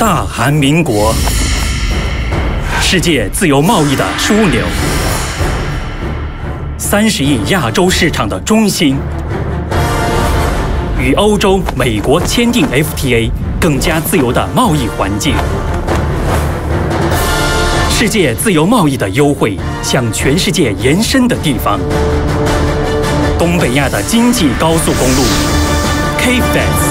大韩民国，世界自由贸易的枢纽，三十亿亚洲市场的中心，与欧洲、美国签订 FTA，更加自由的贸易环境，世界自由贸易的优惠向全世界延伸的地方，东北亚的经济高速公路，K-FEX。